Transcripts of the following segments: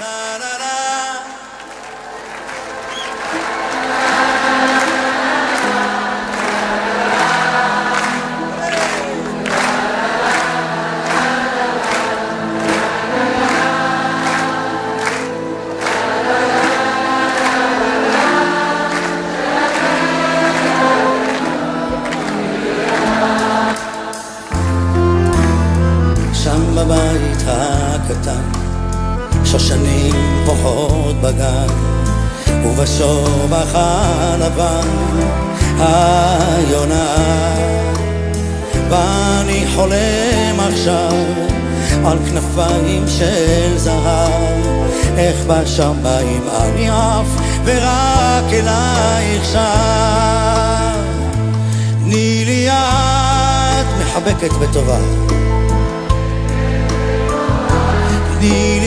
לה לה לה שם בבית הקטן, שושנים פורחות בגן, ובשובח הלבן היונה. ואני חולם עכשיו על כנפיים של זהב, איך בשמיים אני עף ורק אלייך שב. תני לי יד מחבקת בטובה תני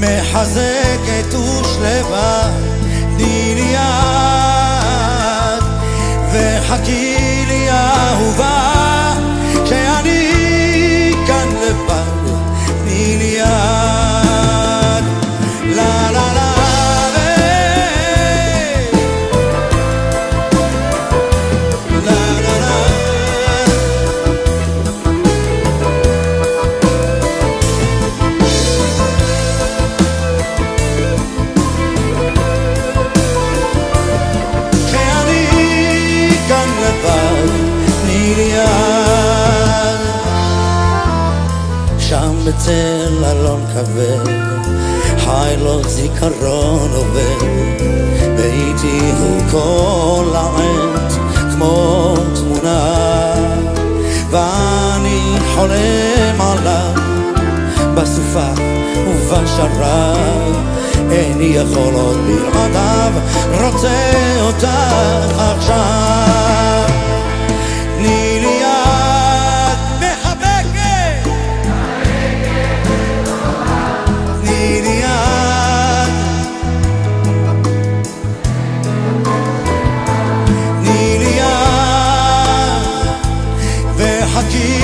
מחזקת ושלווה, תני לי יד וחכי לי אהובה, בצל אלון כבד, חי לו זיכרון עובד, ביתי הוא כל העת כמו תמונה, ואני חולם עליו בסופה ובשרב איני יכול עוד בלעדיו רוצה אותך עכשיו aqui.